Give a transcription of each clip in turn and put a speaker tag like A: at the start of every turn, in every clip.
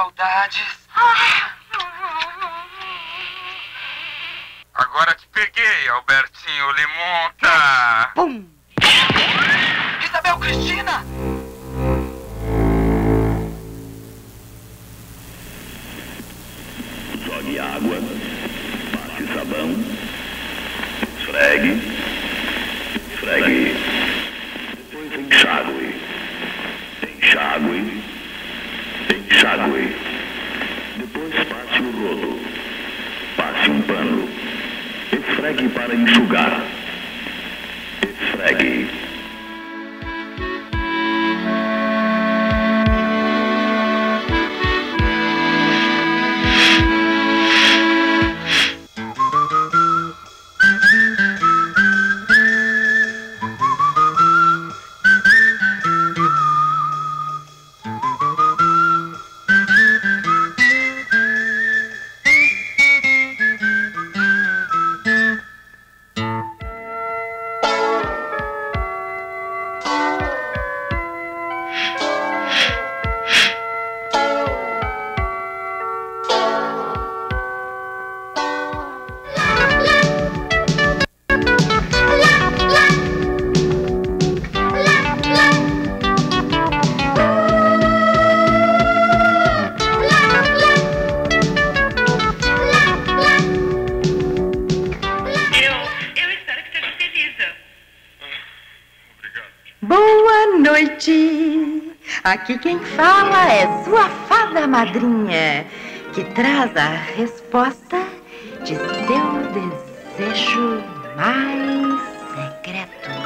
A: saudades. Agora te peguei, Albertinho Limonta.
B: Pum!
C: Isabel Cristina!
D: Jogue água, passe sabão, esfregue, esfregue, esfregue para enxugar,
B: Aqui quem fala é sua fada madrinha, que traz a resposta de seu desejo mais secreto.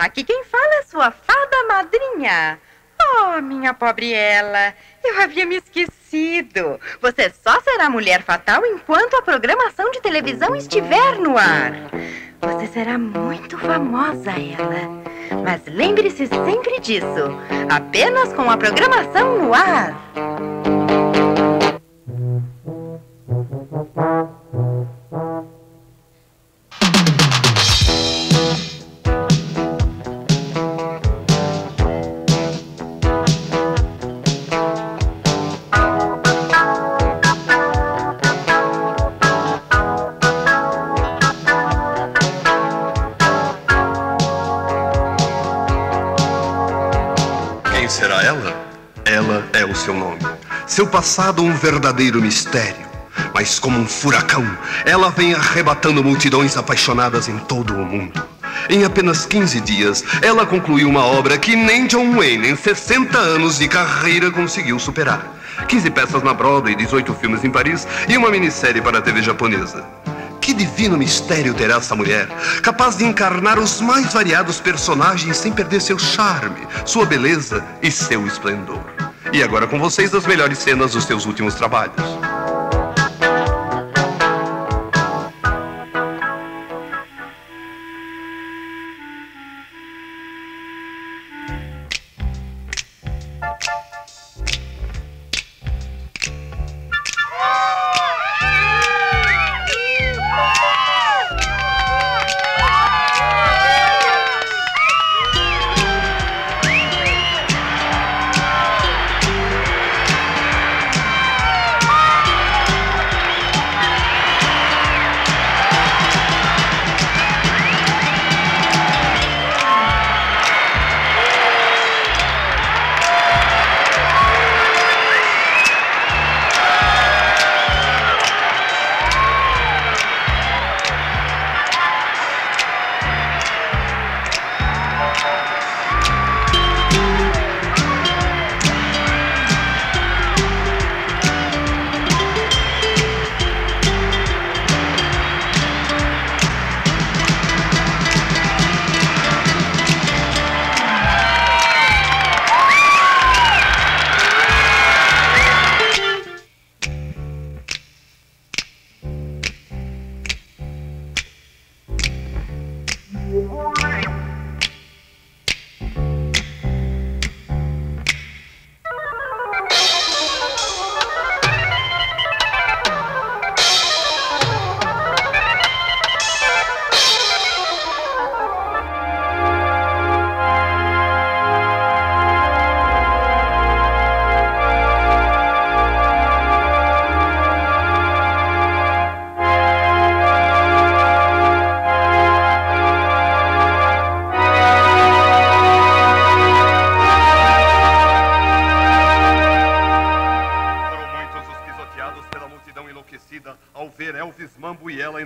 B: Aqui quem fala é sua fada madrinha. Oh, minha pobre ela, eu havia me esquecido. Você só será mulher fatal enquanto a programação de televisão estiver no ar. Você será muito famosa, ela. Mas lembre-se sempre disso. Apenas com a programação no ar.
E: Será ela? Ela é o seu nome. Seu passado, um verdadeiro mistério. Mas como um furacão, ela vem arrebatando multidões apaixonadas em todo o mundo. Em apenas 15 dias, ela concluiu uma obra que nem John Wayne, em 60 anos de carreira, conseguiu superar. 15 peças na Broadway, 18 filmes em Paris e uma minissérie para a TV japonesa. Divino mistério terá essa mulher, capaz de encarnar os mais variados personagens sem perder seu charme, sua beleza e seu esplendor. E agora com vocês as melhores cenas dos seus últimos trabalhos.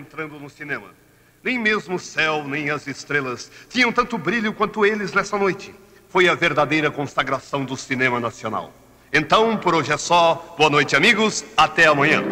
E: Entrando no cinema. Nem mesmo o céu, nem as estrelas tinham tanto brilho quanto eles nessa noite. Foi a verdadeira consagração do cinema nacional. Então, por hoje é só. Boa noite, amigos. Até amanhã.